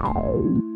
そ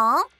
ン